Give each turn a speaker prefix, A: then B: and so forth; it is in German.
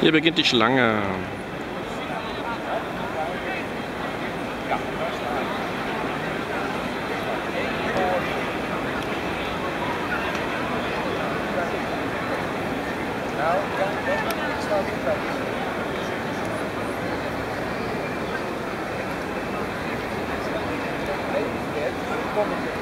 A: Hier beginnt die Schlange.
B: Thank